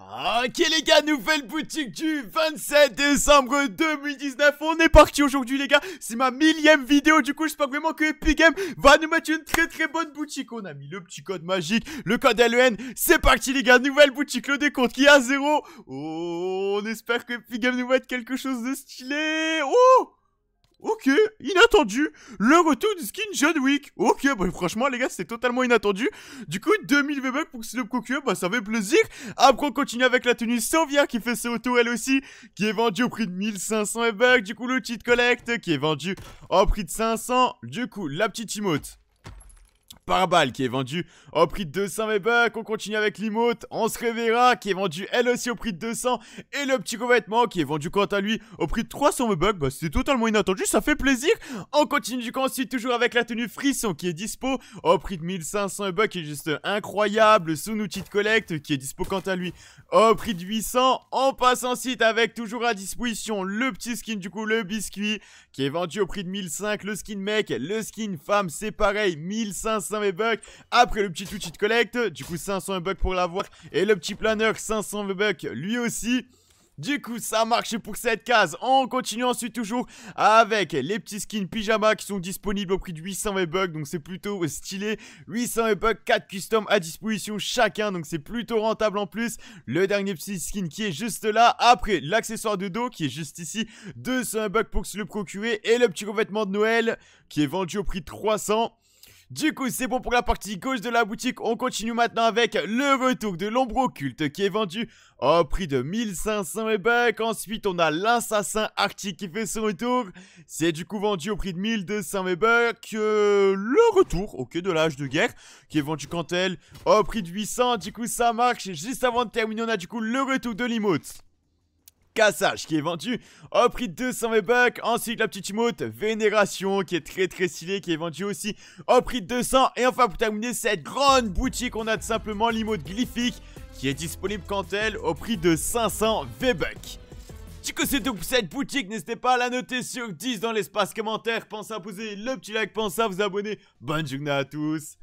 Ok les gars, nouvelle boutique du 27 décembre 2019 On est parti aujourd'hui les gars, c'est ma millième vidéo. Du coup j'espère vraiment que Epic va nous mettre une très très bonne boutique. On a mis le petit code magique, le code LEN C'est parti les gars, nouvelle boutique, le décompte qui est à zéro. Oh, on espère que Epic nous mette quelque chose de stylé. Oh Ok, inattendu. Le retour du skin John Wick. Ok, bah franchement les gars, c'est totalement inattendu. Du coup, 2000 V-Bucks pour Slope Cocu, bah ça fait plaisir. Après, on continue avec la tenue Sovia qui fait ce retour elle aussi, qui est vendue au prix de 1500 V-Bucks. Du coup, le cheat collect qui est vendu au prix de 500. Du coup, la petite emote par balle qui est vendu au prix de 200 V-Bucks. On continue avec l'imote. On se reverra qui est vendu elle aussi au prix de 200. Et le petit revêtement qui est vendu quant à lui au prix de 300 V-Bucks. Bah, c'est totalement inattendu, ça fait plaisir. On continue du coup ensuite toujours avec la tenue frisson qui est dispo au prix de 1500 V-Bucks qui est juste incroyable. Son outil de collecte qui est dispo quant à lui au prix de 800. On passe ensuite avec toujours à disposition le petit skin du coup, le biscuit qui est vendu au prix de 1500. Le skin mec, le skin femme, c'est pareil, 1500 V-Bucks. Après le petit outil de collecte, du coup 500 V-Bucks pour l'avoir. Et le petit planeur 500 V-Bucks lui aussi. Du coup, ça a marché pour cette case. On continue ensuite toujours avec les petits skins pyjama qui sont disponibles au prix de 800 V-Bucks. Donc, c'est plutôt stylé. 800 V-Bucks, 4 customs à disposition chacun. Donc, c'est plutôt rentable en plus. Le dernier petit skin qui est juste là. Après, l'accessoire de dos qui est juste ici. 200 V-Bucks pour se le procurer. Et le petit revêtement de Noël qui est vendu au prix de 300. Du coup, c'est bon pour la partie gauche de la boutique. On continue maintenant avec le retour de l'ombre occulte qui est vendu au prix de 1500 bucks. Ensuite, on a l'assassin arctique qui fait son retour. C'est du coup vendu au prix de 1200 bucks. Euh, le retour, ok, de l'âge de guerre qui est vendu quant elle au prix de 800. Du coup, ça marche. Juste avant de terminer, on a du coup le retour de l'emote cassage qui est vendu au prix de 200 V-Bucks. Ensuite, la petite emote Vénération qui est très très stylée, qui est vendue aussi au prix de 200. Et enfin, pour terminer cette grande boutique, on a tout simplement l'emote Glyphique qui est disponible quant elle au prix de 500 V-Bucks. Du coup, c'est tout pour cette boutique. N'hésitez pas à la noter sur 10 dans l'espace commentaire. Pensez à poser le petit like, pensez à vous abonner. Bonne journée à tous.